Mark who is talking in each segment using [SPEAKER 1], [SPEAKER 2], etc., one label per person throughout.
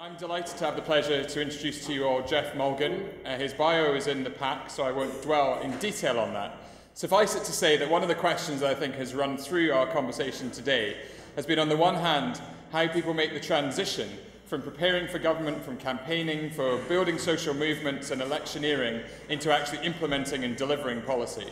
[SPEAKER 1] I'm delighted to have the pleasure to introduce to you all Geoff Mulgan. Uh, his bio is in the pack, so I won't dwell in detail on that. Suffice it to say that one of the questions that I think has run through our conversation today has been, on the one hand, how people make the transition from preparing for government, from campaigning, for building social movements and electioneering, into actually implementing and delivering policy.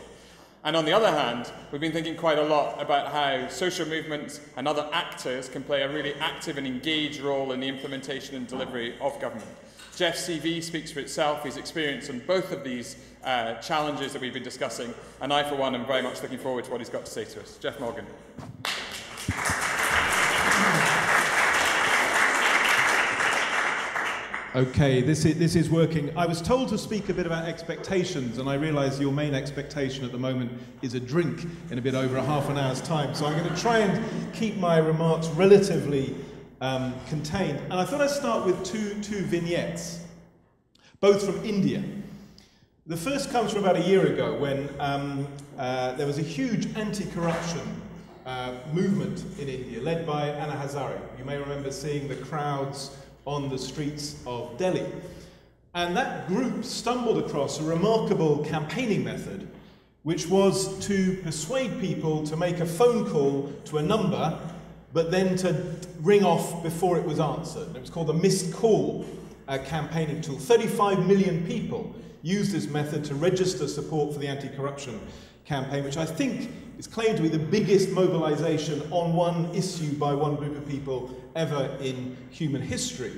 [SPEAKER 1] And on the other hand, we've been thinking quite a lot about how social movements and other actors can play a really active and engaged role in the implementation and delivery of government. Geoff's CV speaks for itself. He's experienced on both of these uh, challenges that we've been discussing, and I, for one, am very much looking forward to what he's got to say to us. Geoff Mulgan.
[SPEAKER 2] Okay, this is, this is working. I was told to speak a bit about expectations, and I realise your main expectation at the moment is a drink in a bit over a half an hour's time. So I'm going to try and keep my remarks relatively um, contained. And I thought I'd start with two, two vignettes, both from India. The first comes from about a year ago when um, uh, there was a huge anti corruption uh, movement in India led by Anna Hazare. You may remember seeing the crowds on the streets of Delhi. And that group stumbled across a remarkable campaigning method, which was to persuade people to make a phone call to a number, but then to ring off before it was answered. It was called the missed call uh, campaigning tool. 35 million people used this method to register support for the anti corruption campaign, which I think is claimed to be the biggest mobilization on one issue by one group of people ever in human history.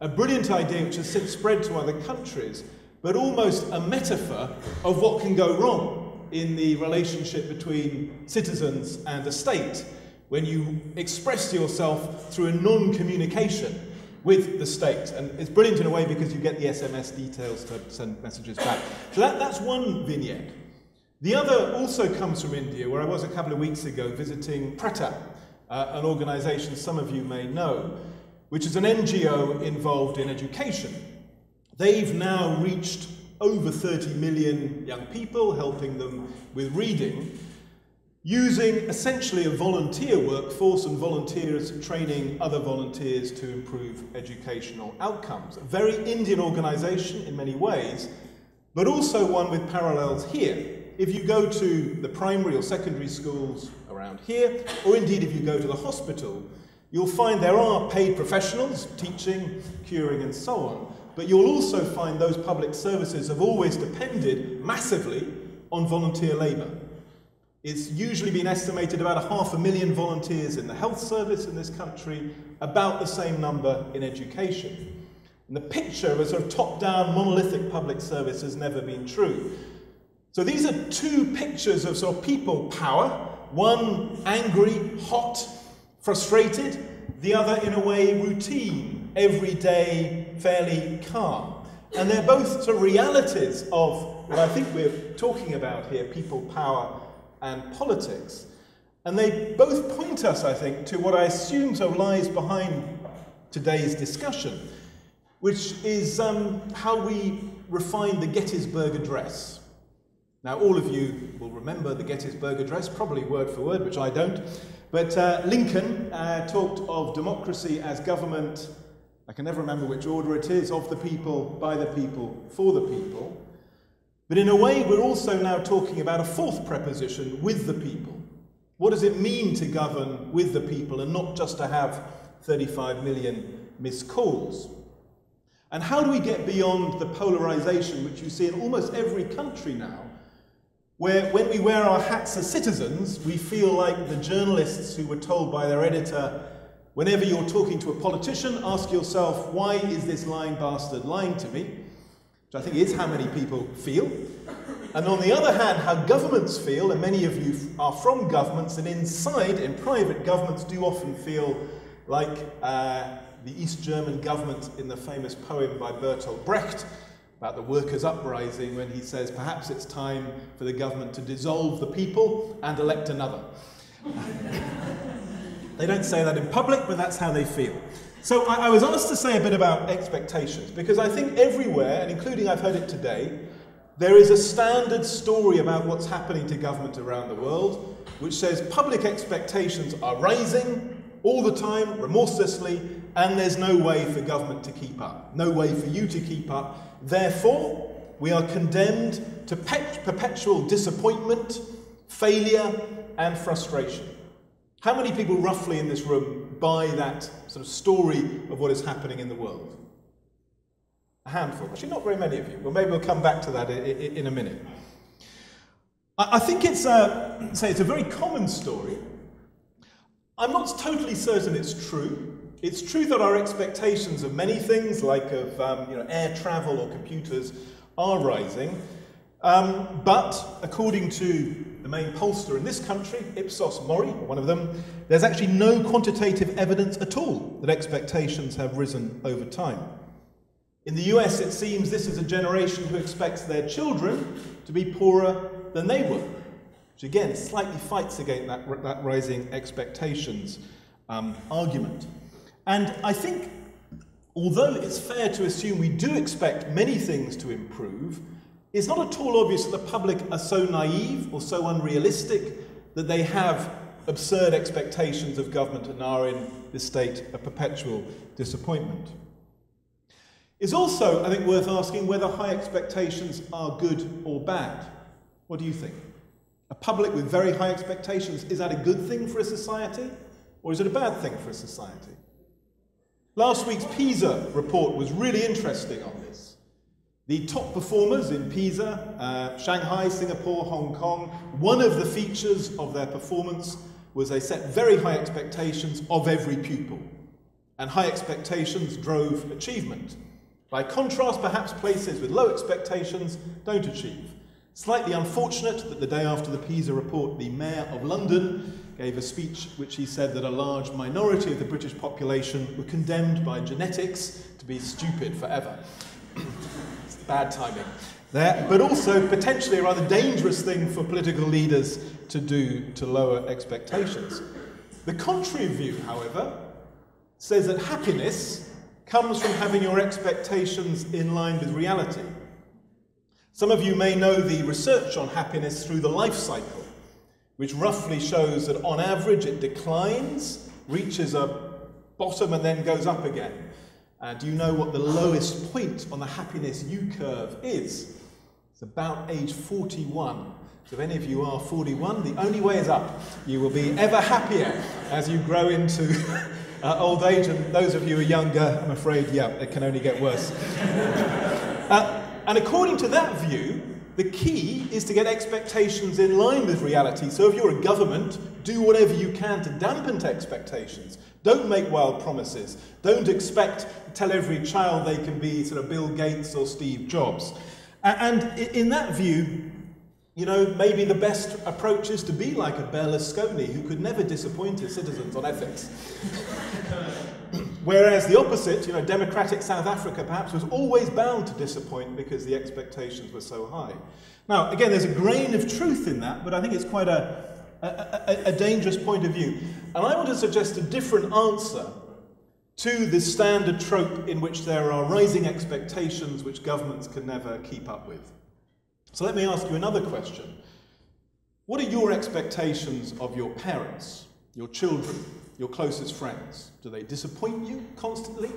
[SPEAKER 2] A brilliant idea which has since spread to other countries, but almost a metaphor of what can go wrong in the relationship between citizens and a state when you express yourself through a non communication with the state. And it's brilliant in a way because you get the SMS details to send messages back. So that, that's one vignette. The other also comes from India, where I was a couple of weeks ago visiting Pratham, uh, an organization some of you may know, which is an NGO involved in education. They've now reached over 30 million young people, helping them with reading, using essentially a volunteer workforce and volunteers training other volunteers to improve educational outcomes. A very Indian organization in many ways, but also one with parallels here if you go to the primary or secondary schools around here, or indeed if you go to the hospital, you'll find there are paid professionals teaching, curing, and so on. But you'll also find those public services have always depended massively on volunteer labour. It's usually been estimated about a half a million volunteers in the health service in this country, about the same number in education. And the picture of a sort of top down monolithic public service has never been true. So these are two pictures of sort of people power one angry, hot, frustrated, the other in a way routine, everyday, fairly calm. And they're both sort of realities of what I think we're talking about here people power and politics. And they both point us, I think, to what I assume so lies behind today's discussion, which is um, how we refine the Gettysburg Address. Now, all of you will remember the Gettysburg Address, probably word for word, which I don't. But uh, Lincoln uh, talked of democracy as government, I can never remember which order it is, of the people, by the people, for the people. But in a way, we're also now talking about a fourth preposition, with the people. What does it mean to govern with the people and not just to have 35 million missed calls? And how do we get beyond the polarization which you see in almost every country now where when we wear our hats as citizens, we feel like the journalists who were told by their editor, whenever you're talking to a politician, ask yourself, why is this lying bastard lying to me? Which I think is how many people feel. And on the other hand, how governments feel, and many of you are from governments, and inside, in private governments, do often feel like uh, the East German government in the famous poem by Bertolt Brecht, about the workers' uprising when he says perhaps it's time for the government to dissolve the people and elect another. they don't say that in public, but that's how they feel. So I, I was asked to say a bit about expectations because I think everywhere, and including I've heard it today, there is a standard story about what's happening to government around the world which says public expectations are rising all the time, remorselessly, and there's no way for government to keep up, no way for you to keep up. Therefore, we are condemned to perpetual disappointment, failure, and frustration. How many people, roughly, in this room buy that sort of story of what is happening in the world? A handful. Actually, not very many of you. Well, maybe we'll come back to that in a minute. I think it's a, say it's a very common story. I'm not totally certain it's true. It's true that our expectations of many things, like of um, you know, air travel or computers, are rising. Um, but according to the main pollster in this country, Ipsos Mori, one of them, there's actually no quantitative evidence at all that expectations have risen over time. In the US, it seems this is a generation who expects their children to be poorer than they were, which again slightly fights against that, that rising expectations um, argument. And I think, although it's fair to assume we do expect many things to improve, it's not at all obvious that the public are so naive or so unrealistic that they have absurd expectations of government and are in this state of perpetual disappointment. It's also, I think, worth asking whether high expectations are good or bad. What do you think? A public with very high expectations, is that a good thing for a society or is it a bad thing for a society? Last week's PISA report was really interesting on this. The top performers in PISA, uh, Shanghai, Singapore, Hong Kong, one of the features of their performance was they set very high expectations of every pupil. And high expectations drove achievement. By contrast, perhaps places with low expectations don't achieve. Slightly unfortunate that the day after the PISA report, the Mayor of London gave a speech which he said that a large minority of the British population were condemned by genetics to be stupid forever. bad timing there, but also potentially a rather dangerous thing for political leaders to do to lower expectations. The contrary view, however, says that happiness comes from having your expectations in line with reality. Some of you may know the research on happiness through the life cycle, which roughly shows that on average it declines, reaches a bottom, and then goes up again. Uh, do you know what the lowest point on the happiness U curve is? It's about age 41. So if any of you are 41, the only way is up. You will be ever happier as you grow into uh, old age, and those of you who are younger, I'm afraid, yeah, it can only get worse. uh, and according to that view, the key is to get expectations in line with reality. So if you're a government, do whatever you can to dampen expectations. Don't make wild promises. Don't expect tell every child they can be sort of Bill Gates or Steve Jobs. And in that view, you know, maybe the best approach is to be like a Berlusconi who could never disappoint his citizens on ethics. Whereas the opposite, you know, democratic South Africa perhaps was always bound to disappoint because the expectations were so high. Now, again, there's a grain of truth in that, but I think it's quite a, a, a, a dangerous point of view. And I want to suggest a different answer to the standard trope in which there are rising expectations which governments can never keep up with. So let me ask you another question. What are your expectations of your parents, your children, your closest friends? Do they disappoint you constantly?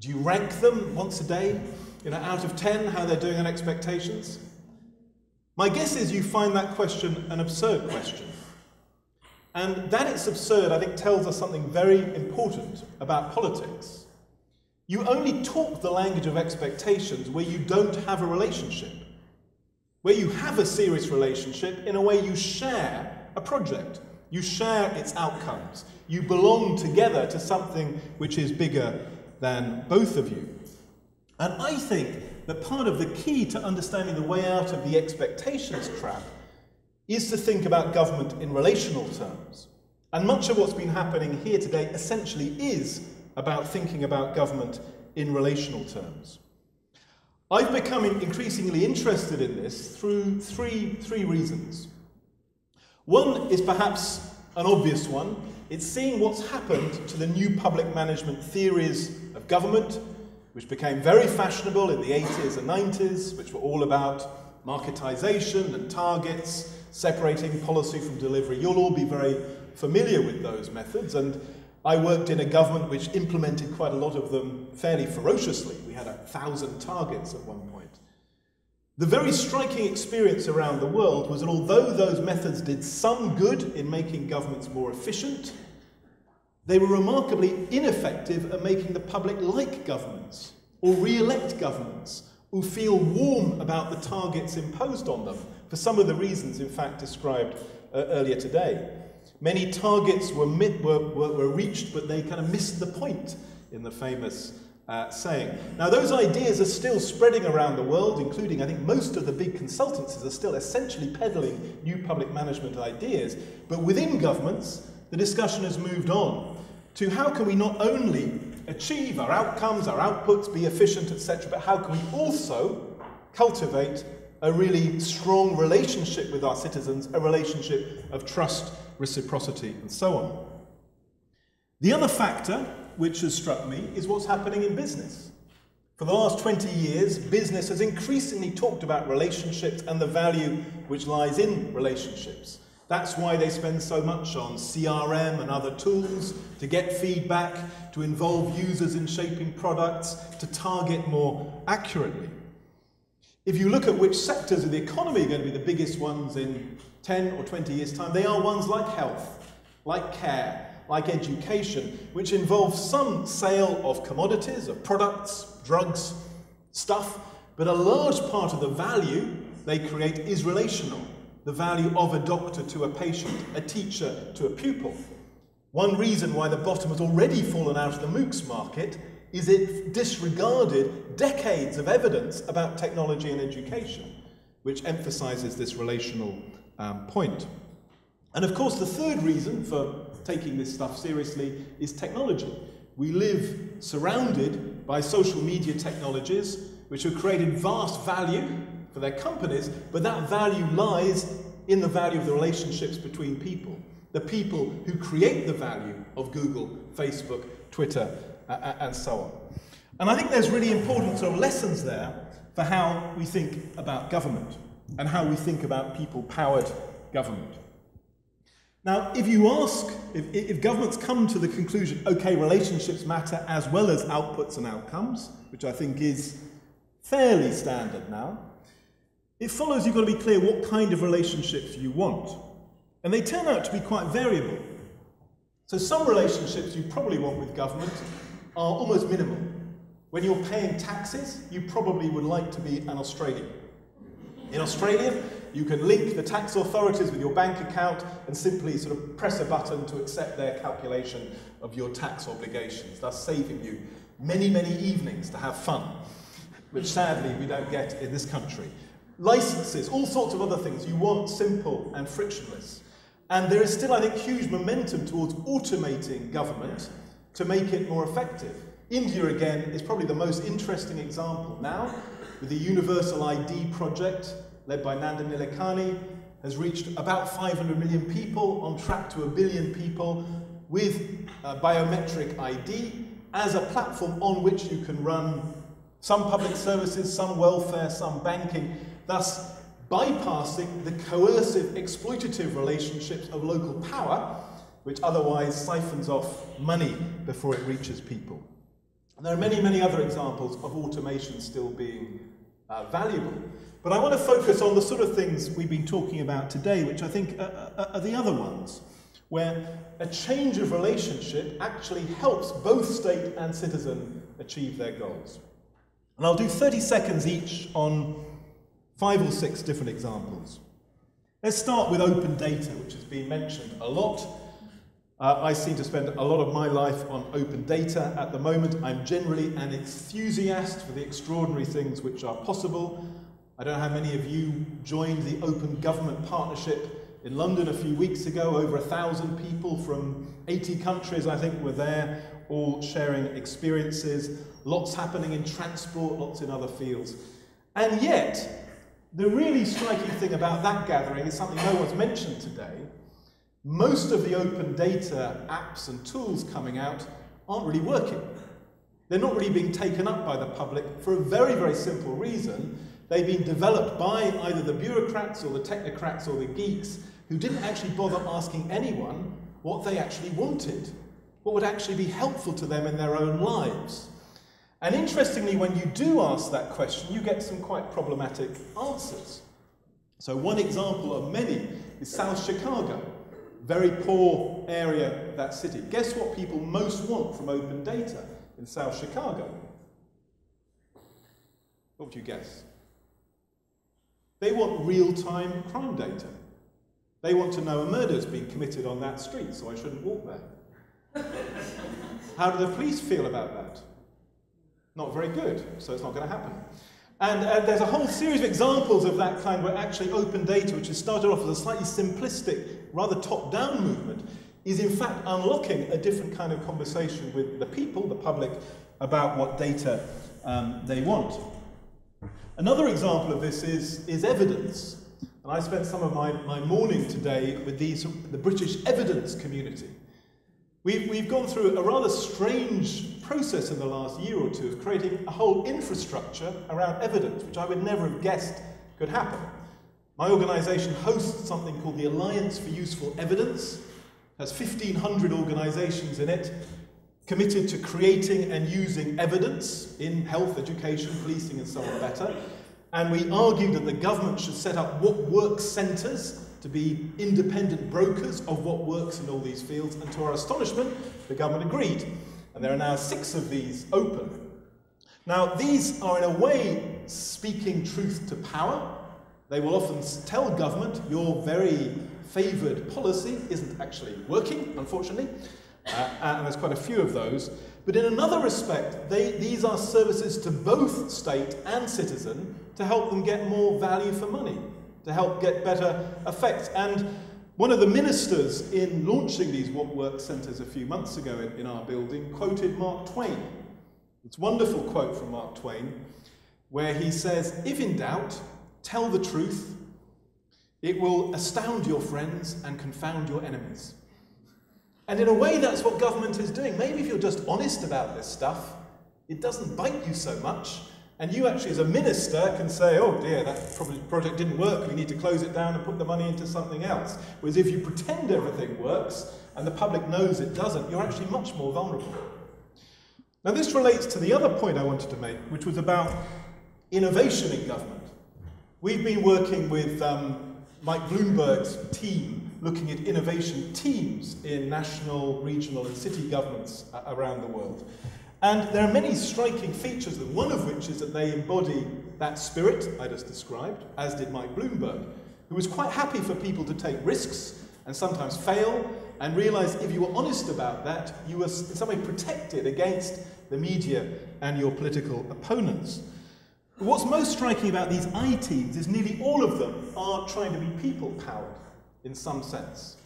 [SPEAKER 2] Do you rank them once a day, you know, out of 10, how they're doing on expectations? My guess is you find that question an absurd question. And that it's absurd, I think, tells us something very important about politics. You only talk the language of expectations where you don't have a relationship, where you have a serious relationship, in a way you share a project, you share its outcomes, you belong together to something which is bigger than both of you. And I think that part of the key to understanding the way out of the expectations trap is to think about government in relational terms. And much of what's been happening here today essentially is about thinking about government in relational terms. I've become increasingly interested in this through three, three reasons. One is perhaps an obvious one, it's seeing what's happened to the new public management theories of government, which became very fashionable in the 80s and 90s, which were all about marketization and targets, separating policy from delivery. You'll all be very familiar with those methods, and I worked in a government which implemented quite a lot of them fairly ferociously. We had a thousand targets at one point. The very striking experience around the world was that although those methods did some good in making governments more efficient, they were remarkably ineffective at making the public like governments or re elect governments who feel warm about the targets imposed on them for some of the reasons, in fact, described uh, earlier today. Many targets were, were, were, were, reached, but they kind of missed the point in the famous uh, saying. Now, those ideas are still spreading around the world, including, I think, most of the big consultancies are still essentially peddling new public management ideas. But within governments, the discussion has moved on to how can we not only achieve our outcomes, our outputs, be efficient, etc., but how can we also cultivate a really strong relationship with our citizens, a relationship of trust, reciprocity, and so on. The other factor which has struck me is what's happening in business. For the last 20 years, business has increasingly talked about relationships and the value which lies in relationships. That's why they spend so much on CRM and other tools to get feedback, to involve users in shaping products, to target more accurately. If you look at which sectors of the economy are going to be the biggest ones in 10 or 20 years' time, they are ones like health, like care, like education, which involve some sale of commodities, of products, drugs, stuff, but a large part of the value they create is relational. The value of a doctor to a patient, a teacher to a pupil. One reason why the bottom has already fallen out of the MOOCs market is it disregarded decades of evidence about technology and education, which emphasizes this relational um, point. And of course, the third reason for taking this stuff seriously is technology. We live surrounded by social media technologies which have created vast value for their companies, but that value lies in the value of the relationships between people. The people who create the value of Google, Facebook, Twitter, uh, and so on. And I think there's really important sort of lessons there for how we think about government and how we think about people powered government. Now, if you ask, if, if governments come to the conclusion, okay, relationships matter as well as outputs and outcomes, which I think is fairly standard now, it follows you've got to be clear what kind of relationships you want. And they turn out to be quite variable. So some relationships you probably want with government are almost minimal. When you're paying taxes, you probably would like to be an Australian. In Australia, you can link the tax authorities with your bank account and simply sort of press a button to accept their calculation of your tax obligations, thus saving you many, many evenings to have fun, which sadly we don't get in this country. Licenses, all sorts of other things you want simple and frictionless. And there is still, I think, huge momentum towards automating government to make it more effective. India, again, is probably the most interesting example. Now, with the Universal ID project, led by Nandan Nilekani, has reached about 500 million people, on track to a billion people, with biometric ID as a platform on which you can run some public services, some welfare, some banking, thus bypassing the coercive, exploitative relationships of local power which otherwise siphons off money before it reaches people. And there are many, many other examples of automation still being uh, valuable. But I want to focus on the sort of things we've been talking about today, which I think are, are, are the other ones, where a change of relationship actually helps both state and citizen achieve their goals. And I'll do 30 seconds each on five or six different examples. Let's start with open data, which has been mentioned a lot. Uh, I seem to spend a lot of my life on open data at the moment. I'm generally an enthusiast for the extraordinary things which are possible. I don't know how many of you joined the Open Government Partnership in London a few weeks ago. Over a thousand people from 80 countries, I think, were there, all sharing experiences. Lots happening in transport, lots in other fields. And yet, the really striking thing about that gathering is something no one's mentioned today, most of the open data apps and tools coming out aren't really working. They're not really being taken up by the public for a very, very simple reason. They've been developed by either the bureaucrats or the technocrats or the geeks who didn't actually bother asking anyone what they actually wanted. what would actually be helpful to them in their own lives. And interestingly, when you do ask that question, you get some quite problematic answers. So, one example of many is South Chicago, very poor area of that city. Guess what people most want from open data in South Chicago? What would you guess? They want real time crime data. They want to know a murder's been committed on that street, so I shouldn't walk there. How do the police feel about that? Not very good, so it's not going to happen. And uh, there's a whole series of examples of that kind where actually open data, which has started off as a slightly simplistic, rather top down movement, is in fact unlocking a different kind of conversation with the people, the public, about what data um, they want. Another example of this is, is evidence. And I spent some of my, my morning today with these, the British evidence community. We've, we've gone through a rather strange process in the last year or two of creating a whole infrastructure around evidence, which I would never have guessed could happen. My organisation hosts something called the Alliance for Useful Evidence. It has 1,500 organisations in it committed to creating and using evidence in health, education, policing, and so on better. And we argued that the government should set up what works centres to be independent brokers of what works in all these fields. And to our astonishment, the government agreed. And there are now six of these open. Now, these are in a way speaking truth to power. They will often tell government your very favoured policy isn't actually working, unfortunately. Uh, and there's quite a few of those. But in another respect, they, these are services to both state and citizen to help them get more value for money, to help get better effects. And one of the ministers in launching these What Works centres a few months ago in, in our building quoted Mark Twain. It's a wonderful quote from Mark Twain where he says, If in doubt, tell the truth. It will astound your friends and confound your enemies. And in a way, that's what government is doing. Maybe if you're just honest about this stuff, it doesn't bite you so much. And you actually, as a minister, can say, oh dear, that project didn't work, we need to close it down and put the money into something else. Whereas if you pretend everything works and the public knows it doesn't, you're actually much more vulnerable. Now, this relates to the other point I wanted to make, which was about innovation in government. We've been working with um, Mike Bloomberg's team looking at innovation teams in national, regional, and city governments around the world. And there are many striking features, one of which is that they embody that spirit I just described, as did Mike Bloomberg, who was quite happy for people to take risks and sometimes fail, and realize if you were honest about that, you were in some way protected against the media and your political opponents. What's most striking about these I teams is nearly all of them are trying to be people powered in some sense.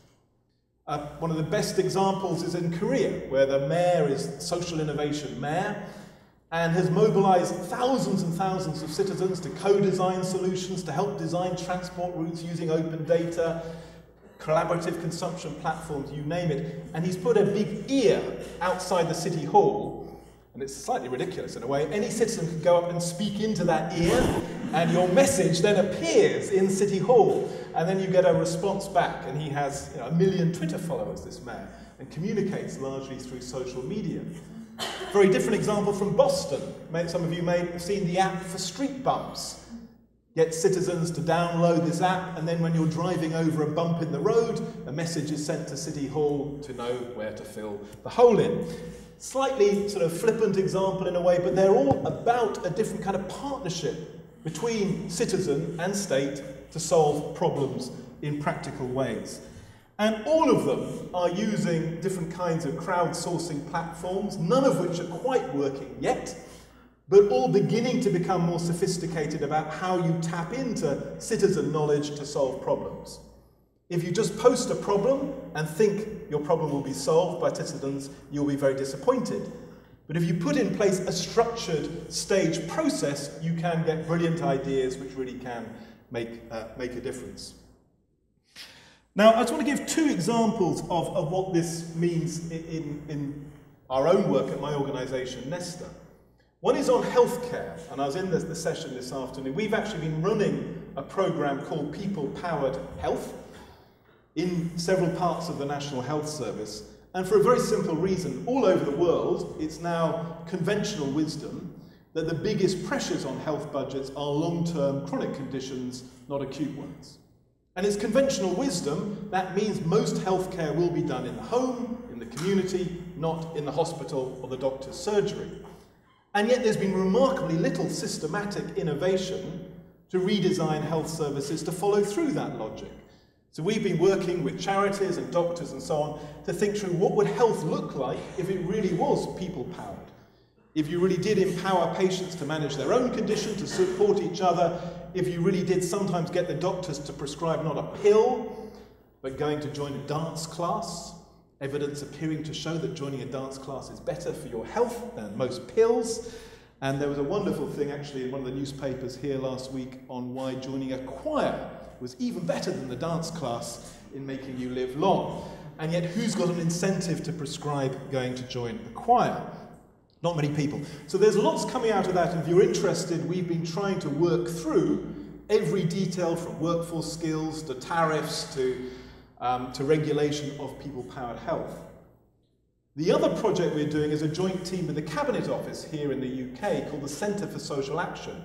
[SPEAKER 2] Uh, one of the best examples is in Korea, where the mayor is social innovation mayor and has mobilized thousands and thousands of citizens to co-design solutions to help design transport routes using open data, collaborative consumption platforms, you name it. And he's put a big ear outside the city hall and it's slightly ridiculous in a way. Any citizen can go up and speak into that ear, and your message then appears in City Hall. And then you get a response back, and he has you know, a million Twitter followers, this man, and communicates largely through social media. Very different example from Boston. Some of you may have seen the app for street bumps. Get citizens to download this app, and then when you're driving over a bump in the road, a message is sent to City Hall to know where to fill the hole in. Slightly sort of flippant example in a way, but they're all about a different kind of partnership between citizen and state to solve problems in practical ways. And all of them are using different kinds of crowdsourcing platforms, none of which are quite working yet, but all beginning to become more sophisticated about how you tap into citizen knowledge to solve problems. If you just post a problem and think your problem will be solved by citizens, you'll be very disappointed. But if you put in place a structured stage process, you can get brilliant ideas which really can make, uh, make a difference. Now, I just want to give two examples of, of what this means in, in our own work at my organisation, Nesta. One is on healthcare, and I was in the, the session this afternoon. We've actually been running a programme called People Powered Health, in several parts of the National Health Service. And for a very simple reason, all over the world, it's now conventional wisdom that the biggest pressures on health budgets are long term chronic conditions, not acute ones. And it's conventional wisdom that means most healthcare will be done in the home, in the community, not in the hospital or the doctor's surgery. And yet there's been remarkably little systematic innovation to redesign health services to follow through that logic. So we've been working with charities and doctors and so on to think through what would health look like if it really was people powered. If you really did empower patients to manage their own condition, to support each other, if you really did sometimes get the doctors to prescribe not a pill, but going to join a dance class, evidence appearing to show that joining a dance class is better for your health than most pills. And there was a wonderful thing actually in one of the newspapers here last week on why joining a choir was even better than the dance class in making you live long. And yet, who's got an incentive to prescribe going to join a choir? Not many people. So there's lots coming out of that, and if you're interested, we've been trying to work through every detail from workforce skills to tariffs to, um, to regulation of people-powered health. The other project we're doing is a joint team with the Cabinet Office here in the UK called the Centre for Social Action,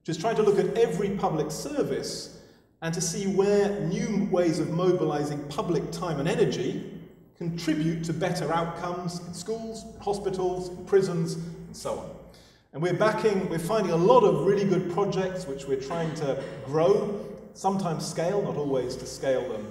[SPEAKER 2] which is trying to look at every public service and to see where new ways of mobilizing public time and energy contribute to better outcomes in schools, hospitals, prisons, and so on. And we're backing, we're finding a lot of really good projects which we're trying to grow, sometimes scale, not always to scale them,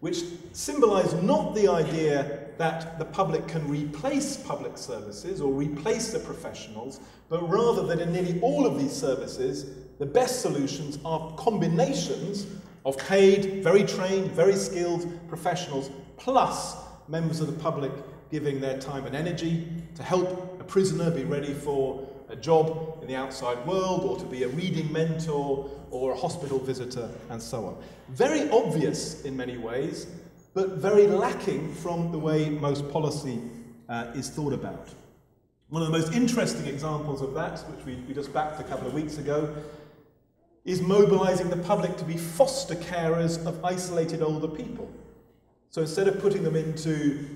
[SPEAKER 2] which symbolize not the idea that the public can replace public services or replace the professionals, but rather that in nearly all of these services, the best solutions are combinations of paid, very trained, very skilled professionals, plus members of the public giving their time and energy to help a prisoner be ready for a job in the outside world or to be a reading mentor or a hospital visitor and so on. Very obvious in many ways, but very lacking from the way most policy uh, is thought about. One of the most interesting examples of that, which we, we just backed a couple of weeks ago, is mobilizing the public to be foster carers of isolated older people. So instead of putting them into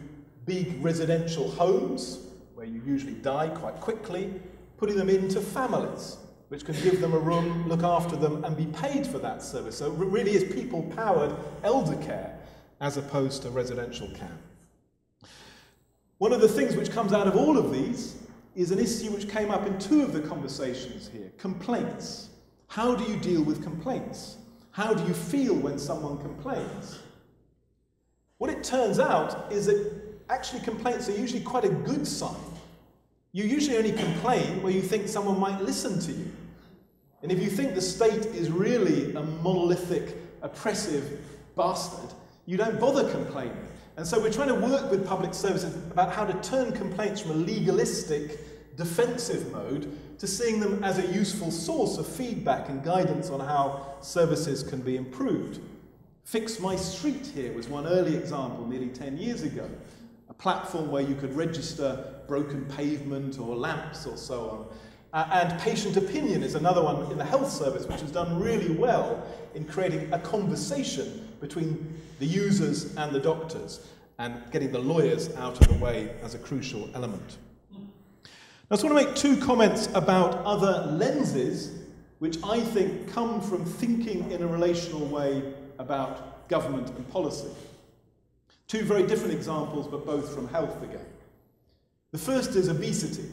[SPEAKER 2] big residential homes, where you usually die quite quickly, putting them into families, which can give them a room, look after them, and be paid for that service. So it really is people powered elder care as opposed to residential care. One of the things which comes out of all of these is an issue which came up in two of the conversations here complaints. How do you deal with complaints? How do you feel when someone complains? What it turns out is that actually complaints are usually quite a good sign. You usually only complain where you think someone might listen to you. And if you think the state is really a monolithic, oppressive bastard, you don't bother complaining. And so we're trying to work with public services about how to turn complaints from a legalistic, defensive mode to seeing them as a useful source of feedback and guidance on how services can be improved. Fix My Street here was one early example nearly 10 years ago. A platform where you could register broken pavement or lamps or so on. Uh, and patient opinion is another one in the health service which has done really well in creating a conversation between the users and the doctors and getting the lawyers out of the way as a crucial element. I just want to make two comments about other lenses which I think come from thinking in a relational way about government and policy. Two very different examples, but both from health again. The first is obesity.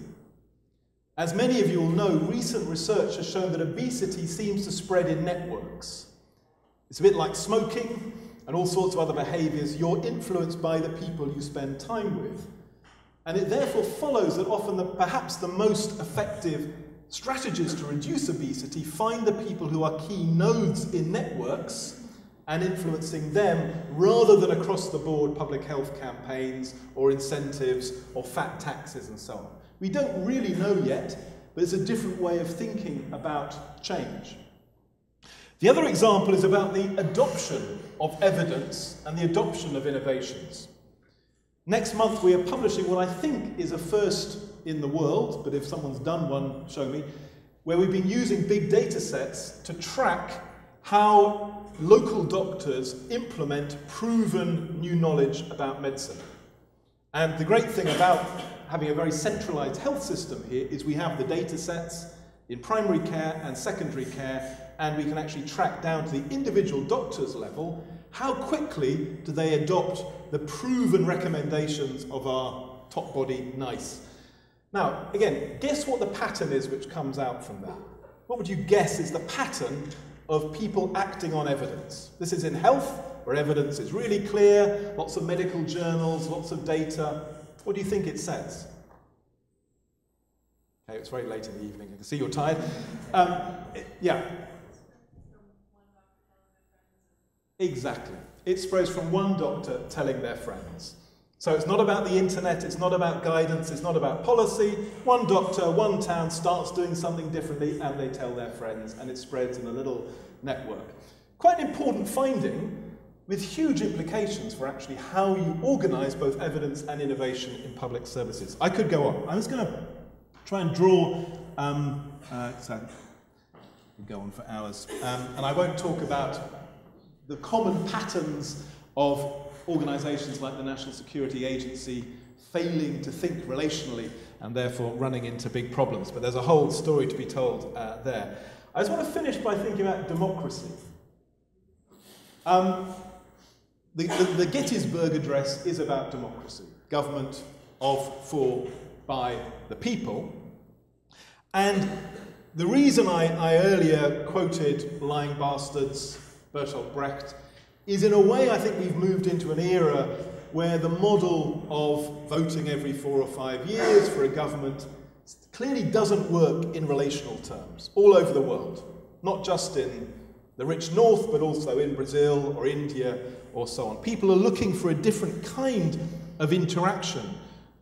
[SPEAKER 2] As many of you will know, recent research has shown that obesity seems to spread in networks. It's a bit like smoking and all sorts of other behaviors. You're influenced by the people you spend time with. And it therefore follows that often the, perhaps the most effective strategies to reduce obesity find the people who are key nodes in networks and influencing them rather than across the board public health campaigns or incentives or fat taxes and so on. We don't really know yet, but it's a different way of thinking about change. The other example is about the adoption of evidence and the adoption of innovations. Next month, we are publishing what I think is a first in the world, but if someone's done one, show me, where we've been using big data sets to track how local doctors implement proven new knowledge about medicine. And the great thing about having a very centralized health system here is we have the data sets in primary care and secondary care, and we can actually track down to the individual doctor's level how quickly do they adopt the proven recommendations of our top body NICE. Now, again, guess what the pattern is which comes out from that? What would you guess is the pattern of people acting on evidence? This is in health, where evidence is really clear, lots of medical journals, lots of data. What do you think it says? Okay, it's very late in the evening. I can see you're tired. Um, yeah. Exactly. It spreads from one doctor telling their friends. So it's not about the internet, it's not about guidance, it's not about policy. One doctor, one town starts doing something differently and they tell their friends and it spreads in a little network. Quite an important finding with huge implications for actually how you organize both evidence and innovation in public services. I could go on. I'm just going to try and draw, um, uh, so go on for hours, um, and I won't talk about the common patterns of organizations like the National Security Agency failing to think relationally and therefore running into big problems. But there's a whole story to be told uh, there. I just want to finish by thinking about democracy. Um, the, the, the Gettysburg Address is about democracy, government of, for, by the people. And the reason I, I earlier quoted Lying Bastards, Bertolt Brecht, is in a way I think we've moved into an era where the model of voting every four or five years for a government clearly doesn't work in relational terms all over the world, not just in the rich north, but also in Brazil or India or so on. People are looking for a different kind of interaction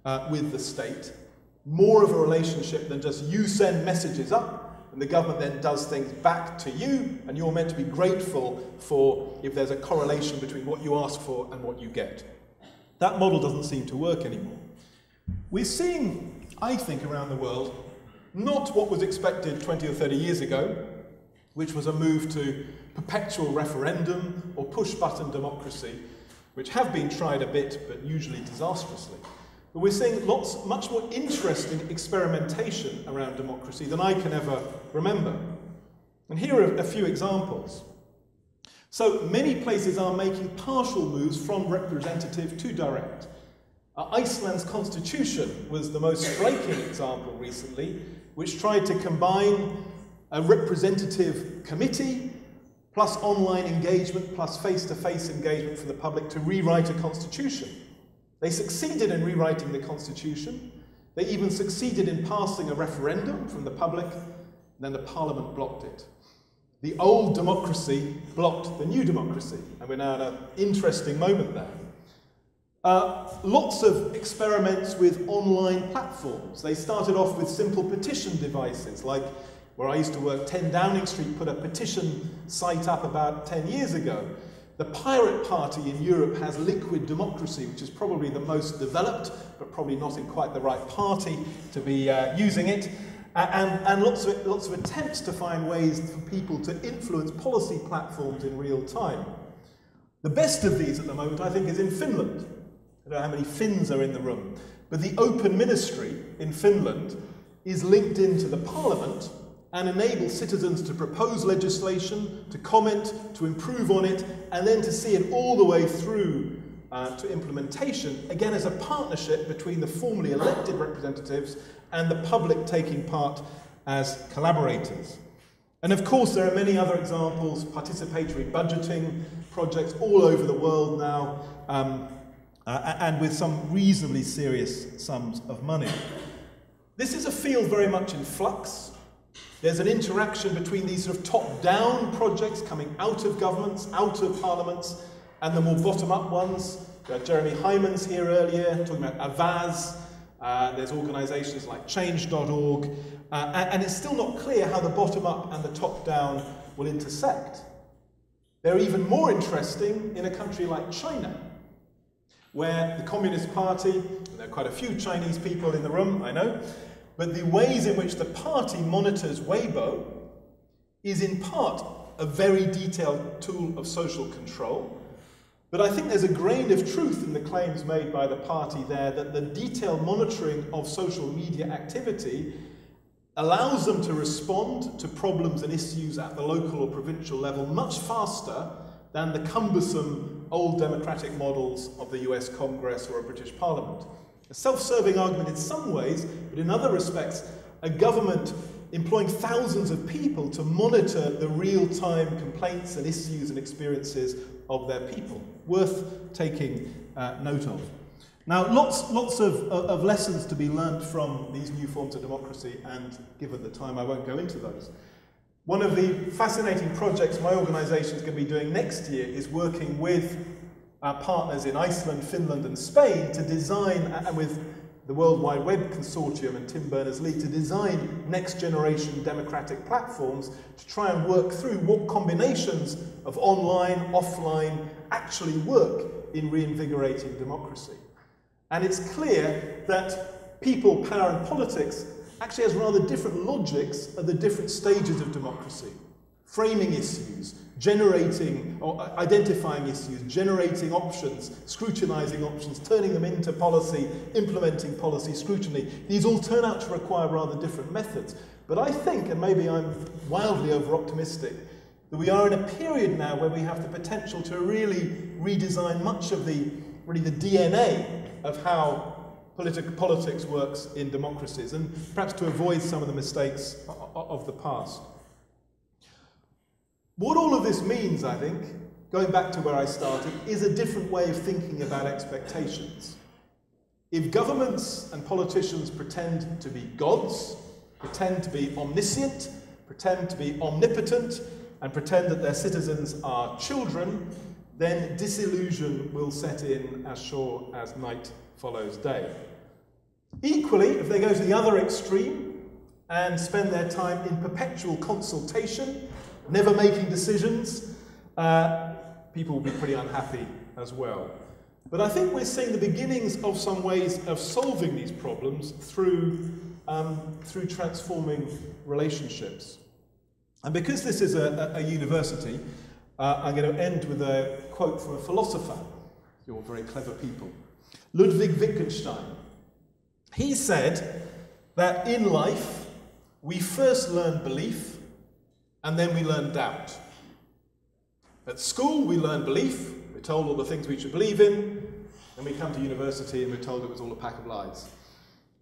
[SPEAKER 2] uh, with the state, more of a relationship than just you send messages up and the government then does things back to you, and you're meant to be grateful for if there's a correlation between what you ask for and what you get. That model doesn't seem to work anymore. We're seeing, I think, around the world, not what was expected 20 or 30 years ago, which was a move to perpetual referendum or push button democracy, which have been tried a bit, but usually disastrously. But we're seeing lots, much more interesting experimentation around democracy than I can ever remember. And here are a few examples. So many places are making partial moves from representative to direct. Uh, Iceland's constitution was the most striking example recently, which tried to combine a representative committee plus online engagement plus face to face engagement for the public to rewrite a constitution. They succeeded in rewriting the constitution. They even succeeded in passing a referendum from the public. Then the parliament blocked it. The old democracy blocked the new democracy, and we're now at an interesting moment there. Uh, lots of experiments with online platforms. They started off with simple petition devices, like where I used to work, 10 Downing Street put a petition site up about 10 years ago. The Pirate Party in Europe has liquid democracy, which is probably the most developed, but probably not in quite the right party to be uh, using it. And, and lots, of, lots of attempts to find ways for people to influence policy platforms in real time. The best of these at the moment, I think, is in Finland. I don't know how many Finns are in the room, but the Open Ministry in Finland is linked into the parliament and enable citizens to propose legislation, to comment, to improve on it, and then to see it all the way through uh, to implementation, again as a partnership between the formally elected representatives and the public taking part as collaborators. And of course, there are many other examples, participatory budgeting projects all over the world now, um, uh, and with some reasonably serious sums of money. This is a field very much in flux. There's an interaction between these sort of top-down projects coming out of governments, out of parliaments, and the more bottom-up ones. Jeremy Heimans here earlier talking about Avaaz. Uh, there's organisations like Change.org, uh, and, and it's still not clear how the bottom-up and the top-down will intersect. They're even more interesting in a country like China, where the Communist Party, there are quite a few Chinese people in the room, I know, but the ways in which the party monitors Weibo is in part a very detailed tool of social control, But I think there's a grain of truth in the claims made by the party there that the detailed monitoring of social media activity allows them to respond to problems and issues at the local or provincial level much faster than the cumbersome old democratic models of the US Congress or a British Parliament. A self serving argument in some ways, but in other respects, a government employing thousands of people to monitor the real time complaints and issues and experiences of their people. Worth taking uh, note of. Now, lots, lots of, of lessons to be learnt from these new forms of democracy, and given the time, I won't go into those. One of the fascinating projects my organisation is going to be doing next year is working with our partners in Iceland, Finland, and Spain to design, and with the World Wide Web Consortium and Tim Berners-Lee to design next generation democratic platforms to try and work through what combinations of online, offline actually work in reinvigorating democracy. And it's clear that people, power, and politics actually has rather different logics at the different stages of democracy. Framing issues, generating or uh, identifying issues, generating options, scrutinizing options, turning them into policy, implementing policy scrutiny. These all turn out to require rather different methods. But I think, and maybe I'm wildly over optimistic, that we are in a period now where we have the potential to really redesign much of the really the DNA of how politi politics works in democracies and perhaps to avoid some of the mistakes of the past. What all of this means, I think, going back to where I started, is a different way of thinking about expectations. If governments and politicians pretend to be gods, pretend to be omniscient, pretend to be omnipotent, and pretend that their citizens are children, then disillusion will set in as sure as night follows day. Equally, if they go to the other extreme and spend their time in perpetual consultation, never making decisions, uh, people will be pretty unhappy as well. But I think we're seeing the beginnings of some ways of solving these problems through, um, through transforming relationships. And because this is a, a, a university, uh, I'm going to end with a quote from a philosopher. You're very clever people. Ludwig Wittgenstein. He said that in life, we first learn belief and then we learn doubt. At school, we learn belief, we're told all the things we should believe in, and we come to university and we're told it was all a pack of lies.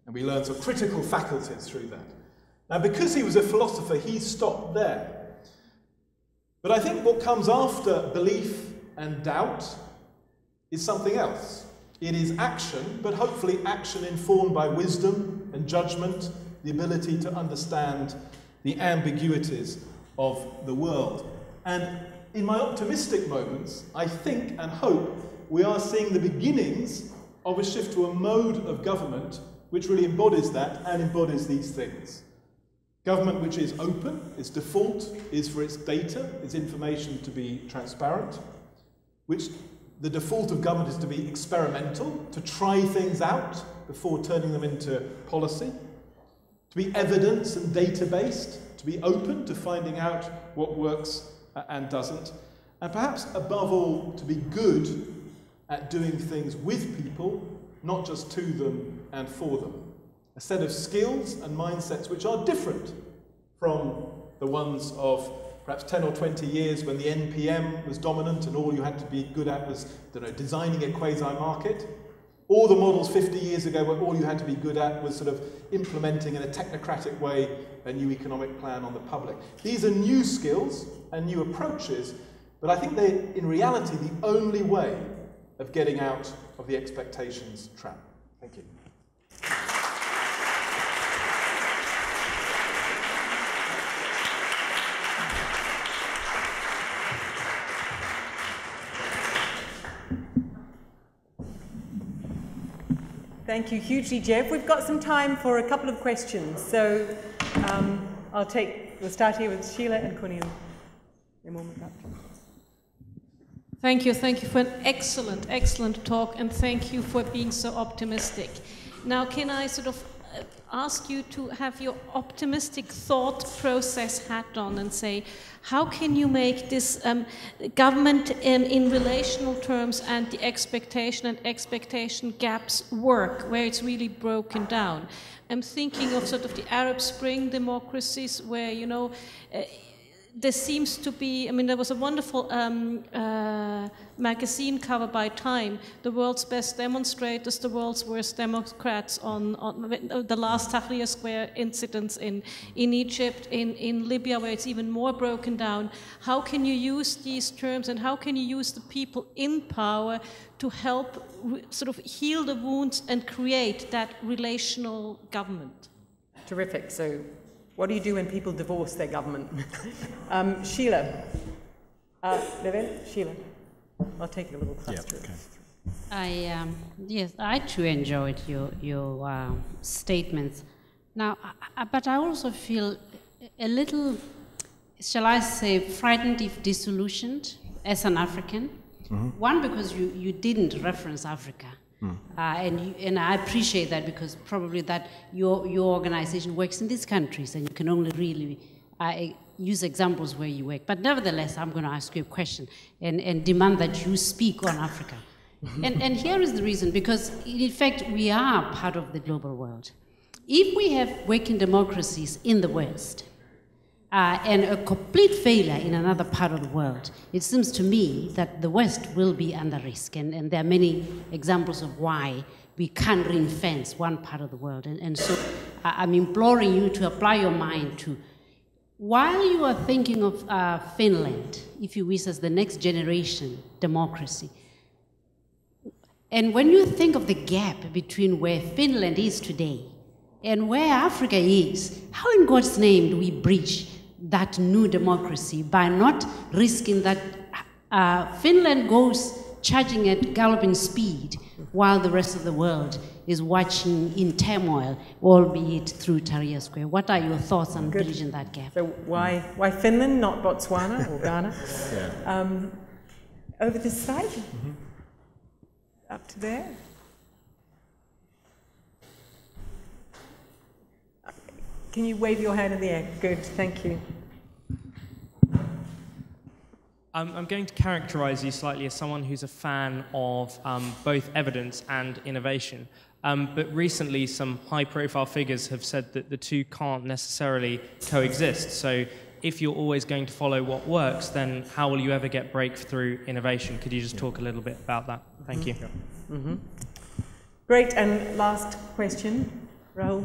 [SPEAKER 2] And we learn some critical faculties through that. Now, because he was a philosopher, he stopped there. But I think what comes after belief and doubt is something else. It is action, but hopefully action informed by wisdom and judgment, the ability to understand the ambiguities of the world. And in my optimistic moments, I think and hope we are seeing the beginnings of a shift to a mode of government which really embodies that and embodies these things. Government which is open, its default is for its data, its information to be transparent, which the default of government is to be experimental, to try things out before turning them into policy, to be evidence and data based, to be open to finding out what works uh, and doesn't, and perhaps above all, to be good at doing things with people, not just to them and for them. A set of skills and mindsets which are different from the ones of perhaps 10 or 20 years when the NPM was dominant and all you had to be good at was know, designing a quasi-market, or the models 50 years ago where all you had to be good at was sort of implementing in a technocratic way a new economic plan on the public. These are new skills and new approaches, but I think they're in reality the only way of getting out of the expectations trap. Thank you.
[SPEAKER 3] Thank you hugely, Geoff. We've got some time for a couple of questions. So um, I'll take, we'll start here with Sheila and Cornelia.
[SPEAKER 4] Thank you. Thank you for an excellent, excellent talk, and thank you for being so optimistic. Now, can I sort of ask you to have your optimistic thought process hat on and say, how can you make this um, government in, in, relational terms and the expectation and expectation gaps work, where it's really broken down? I'm thinking of sort of the Arab Spring democracies, where you know. Uh, there seems to be, I mean, there was a wonderful um, uh, magazine cover by Time, the world's best demonstrators, the world's worst democrats on, on the last Tahrir Square incidents in, in Egypt, in, in Libya, where it's even more broken down. How can you use these terms and how can you use the people in power to help sort of heal the wounds and create that relational government?
[SPEAKER 3] Terrific. So what do you do when people divorce their government? um, Sheila. Uh, Sheila. I'll take a little cluster. Yeah, okay.
[SPEAKER 5] I, um, yes, I too enjoyed your, your uh, statements. Now, I, but I also feel a little, shall I say, frightened if disillusioned as an African. Mm -hmm. One, because you, you didn't reference Africa. Mm. Uh, and, you, and I appreciate that because probably that your, your organization works in these countries and you can only really uh, use examples where you work. But nevertheless, I'm going to ask you a question and, and demand that you speak on Africa. and, and here is the reason because, in fact, we are part of the global world. If we have working democracies in the West, uh, and a complete failure in another part of the world, it seems to me that the West will be under risk. And, and there are many examples of why we can't ring fence one part of the world. And, and so I'm imploring you to apply your mind to, while you are thinking of uh, Finland, if you wish, as the next generation democracy, and when you think of the gap between where Finland is today and where Africa is, how in God's name do we bridge that new democracy by not risking that uh, Finland goes charging at galloping speed while the rest of the world is watching in turmoil, albeit through Tahrir Square. What are your thoughts on Good. bridging that gap?
[SPEAKER 3] So why, why Finland, not Botswana or Ghana? yeah. um, over this side, mm -hmm. up to there. Can you wave your hand in the air? Good, thank you.
[SPEAKER 6] Um, I'm going to characterize you slightly as someone who's a fan of um, both evidence and innovation. Um, but recently, some high profile figures have said that the two can't necessarily coexist. So, if you're always going to follow what works, then how will you ever get breakthrough innovation? Could you just talk a little bit about that? Thank you. Mm -hmm.
[SPEAKER 3] Great. And last question, Rahul.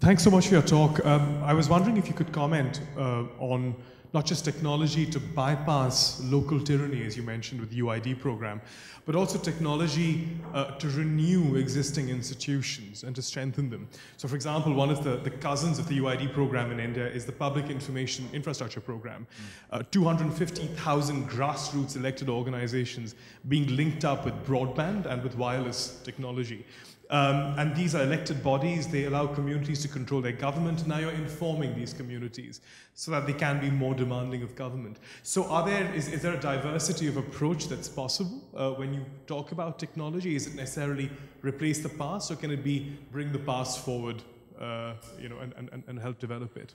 [SPEAKER 7] Thanks so much for your talk. Um, I was wondering if you could comment uh, on not just technology to bypass local tyranny, as you mentioned with the UID program, but also technology uh, to renew existing institutions and to strengthen them. So for example, one of the, the cousins of the UID program in India is the Public Information Infrastructure Program. Uh, 250,000 grassroots elected organizations being linked up with broadband and with wireless technology. Um, and these are elected bodies, they allow communities to control their government. Now you're informing these communities so that they can be more demanding of government. So are there, is, is there a diversity of approach that's possible uh, when you talk about technology? Is it necessarily replace the past or can it be bring the past forward uh, you know, and, and, and help develop it?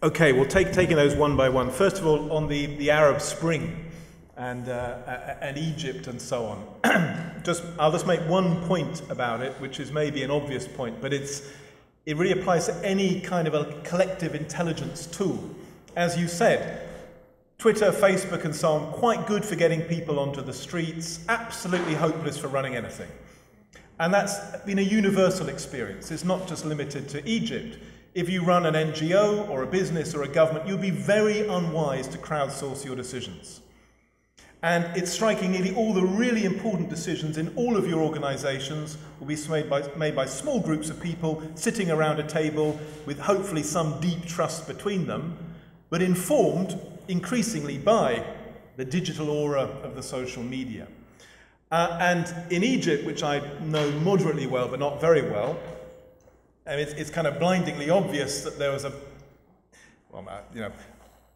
[SPEAKER 2] Okay, well, take, taking those one by one. First of all, on the, the Arab Spring, and, uh, and Egypt and so on. just, I'll just make one point about it, which is maybe an obvious point, but it's, it really applies to any kind of a collective intelligence tool. As you said, Twitter, Facebook, and so on, quite good for getting people onto the streets, absolutely hopeless for running anything. And that's been a universal experience. It's not just limited to Egypt. If you run an NGO or a business or a government, you'd be very unwise to crowdsource your decisions. And it's striking nearly all the really important decisions in all of your organizations will be made by, made by small groups of people sitting around a table with hopefully some deep trust between them, but informed increasingly by the digital aura of the social media. Uh, and in Egypt, which I know moderately well but not very well, and it's, it's kind of blindingly obvious that there was a, well, uh, you know,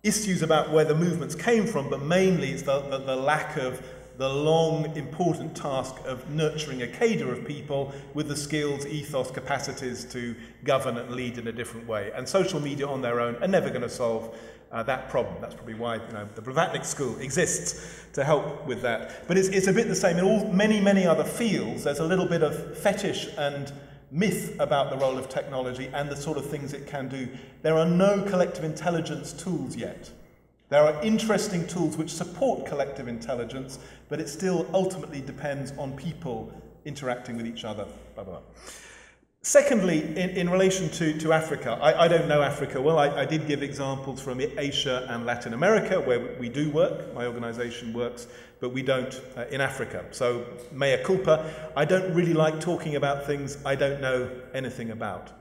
[SPEAKER 2] issues about where the movements came from, but mainly it's the, the, the lack of the long, important task of nurturing a cadre of people with the skills, ethos, capacities to govern and lead in a different way. And social media on their own are never going to solve uh, that problem. That's probably why you know, the Blavatnik School exists to help with that. But it's, it's a bit the same in all many, many other fields. There's a little bit of fetish and myth about the role of technology and the sort of things it can do. There are no collective intelligence tools yet. There are interesting tools which support collective intelligence, but it still ultimately depends on people interacting with each other. Blah, blah, blah. Secondly, in, in relation to, to Africa, I, I don't know Africa well. I, I did give examples from Asia and Latin America where we do work. My organization works, but we don't uh, in Africa. So, mea culpa. I don't really like talking about things I don't know anything about.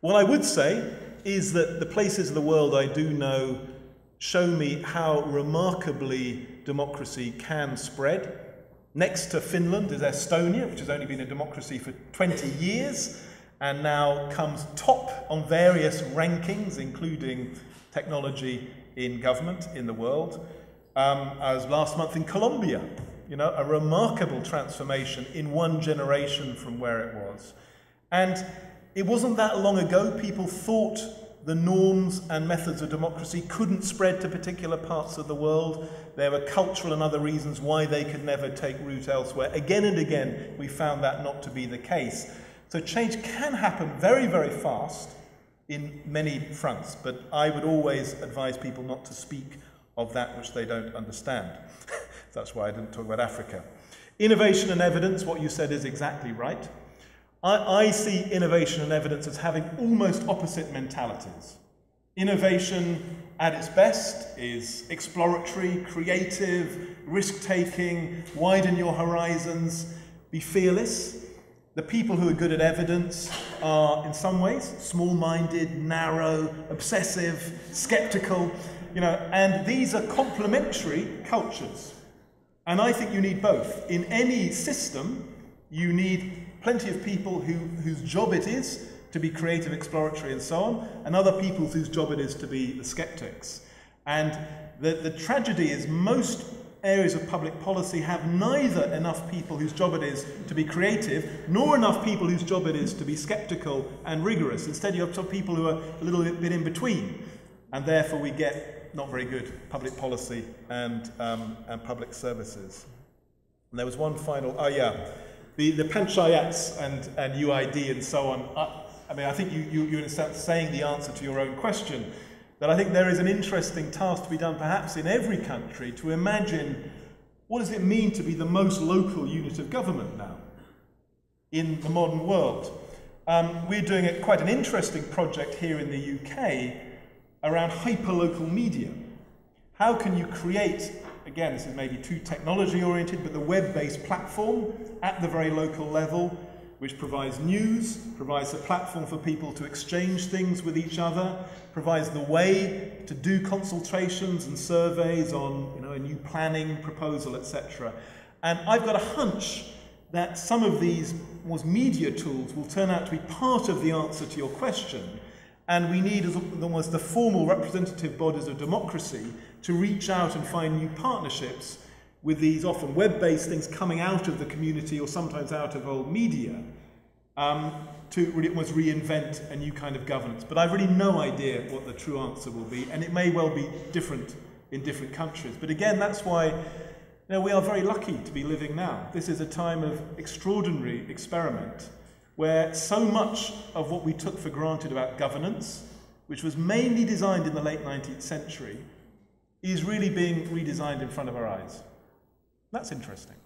[SPEAKER 2] What I would say is that the places of the world I do know show me how remarkably democracy can spread. Next to Finland is Estonia, which has only been a democracy for 20 years and now comes top on various rankings, including technology in government in the world. Um, I was last month in Colombia, you know, a remarkable transformation in one generation from where it was. And it wasn't that long ago people thought the norms and methods of democracy couldn't spread to particular parts of the world. There were cultural and other reasons why they could never take root elsewhere. Again and again, we found that not to be the case. So change can happen very, very fast in many fronts, but I would always advise people not to speak of that which they don't understand. That's why I didn't talk about Africa. Innovation and evidence, what you said is exactly right. I, I see innovation and evidence as having almost opposite mentalities. Innovation at its best is exploratory, creative, risk taking, widen your horizons, be fearless. The people who are good at evidence are, in some ways, small minded, narrow, obsessive, skeptical, you know, and these are complementary cultures. And I think you need both. In any system, you need plenty of people who, whose job it is to be creative, exploratory, and so on, and other people whose job it is to be the skeptics. And the, the tragedy is most areas of public policy have neither enough people whose job it is to be creative, nor enough people whose job it is to be skeptical and rigorous. Instead, you have some people who are a little bit in between, and therefore we get not very good public policy and, um, and public services. And there was one final, oh yeah, the, the panchayats and, and UID and so on, uh, I mean, I think you, you, you're in a sense saying the answer to your own question, that I think there is an interesting task to be done perhaps in every country to imagine what does it mean to be the most local unit of government now in the modern world. Um, we're doing a, quite an interesting project here in the UK around hyperlocal media. How can you create again, this is maybe too technology oriented, but the web based platform at the very local level, which provides news, provides a platform for people to exchange things with each other, provides the way to do consultations and surveys on you know, a new planning proposal, etc. And I've got a hunch that some of these was media tools will turn out to be part of the answer to your question. And we need almost the formal representative bodies of democracy to reach out and find new partnerships with these often web-based things coming out of the community or sometimes out of old media um, to really almost reinvent a new kind of governance. But I've really no idea what the true answer will be, and it may well be different in different countries. But again, that's why you know, we are very lucky to be living now. This is a time of extraordinary experiment where so much of what we took for granted about governance, which was mainly designed in the late 19th century, is really being redesigned in front of our eyes. That's interesting.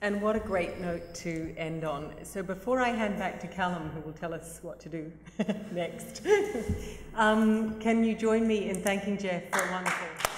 [SPEAKER 3] And what a great note to end on. So before I hand back to Callum, who will tell us what to do next, um, can you join me in thanking Geoff for a wonderful